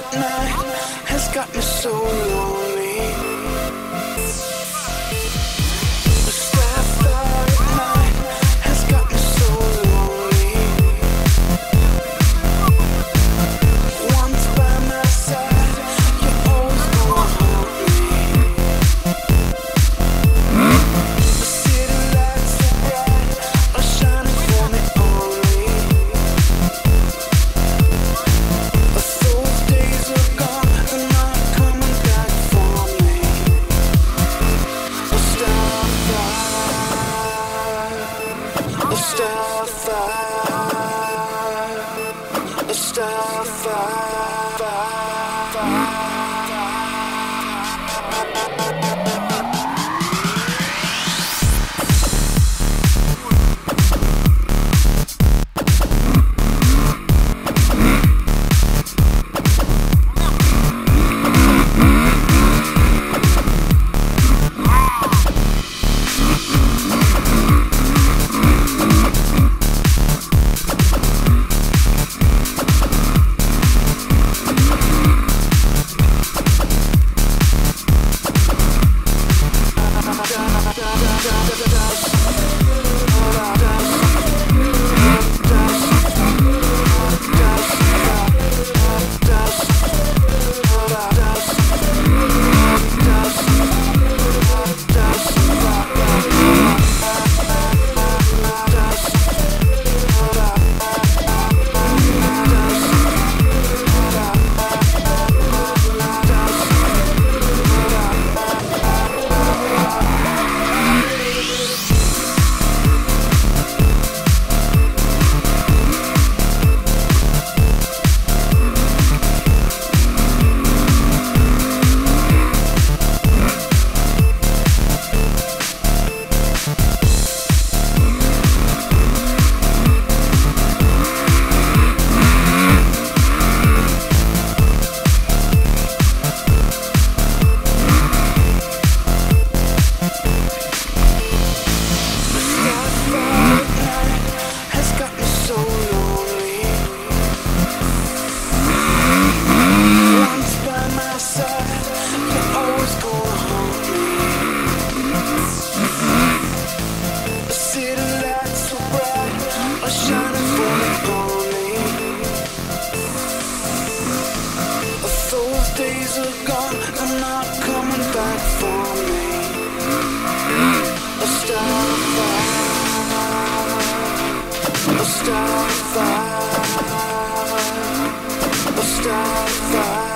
at night has got me so low. Starfire, Starfire. A star